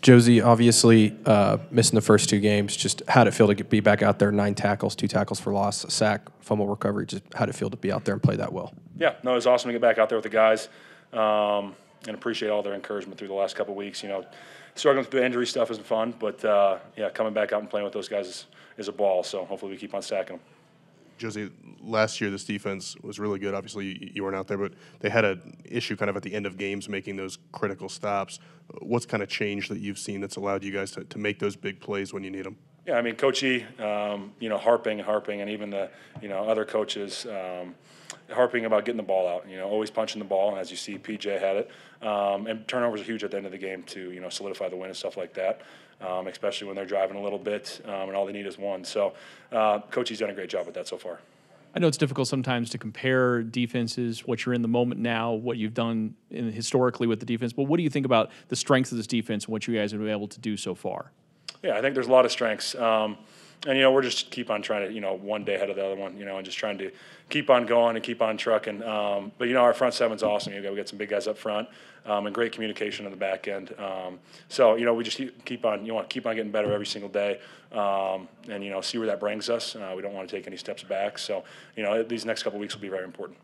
Josey, obviously uh, missing the first two games. Just how'd it feel to get, be back out there? Nine tackles, two tackles for loss, a sack, fumble recovery. Just how'd it feel to be out there and play that well? Yeah, no, it was awesome to get back out there with the guys, um, and appreciate all their encouragement through the last couple weeks. You know, struggling through the injury stuff isn't fun, but uh, yeah, coming back out and playing with those guys is, is a ball. So hopefully we keep on stacking them. Josey, last year this defense was really good. Obviously, you, weren't out there, but they had an issue kind of at the end of games making those critical stops. What's kind of changed that you've seen that's allowed you guys to, to make those big plays when you need them? Yeah, I mean, Coach E, um, you know, harping and harping, and even the, you know, other coaches um, harping about getting the ball out. You know, always punching the ball, and as you see, PJ had it. Um, and turnovers are huge at the end of the game to, you know, solidify the win and stuff like that. Um, especially when they're driving a little bit, um, and all they need is one. So, uh, Coach E's done a great job with that so far. I know it's difficult sometimes to compare defenses, what you're in the moment now, what you've done in, historically with the defense. But what do you think about the strength of this defense and what you guys have been able to do so far? Yeah, I think there's a lot of strengths. Um, and you know we're just keep on trying to you know one day ahead of the other one you know and just trying to keep on going and keep on trucking. Um, but you know our front seven's awesome. You know we got some big guys up front um, and great communication on the back end. Um, so you know we just keep, on you want to keep on getting better every single day um, and you know see where that brings us. Uh, we don't want to take any steps back. So you know these next couple weeks will be very important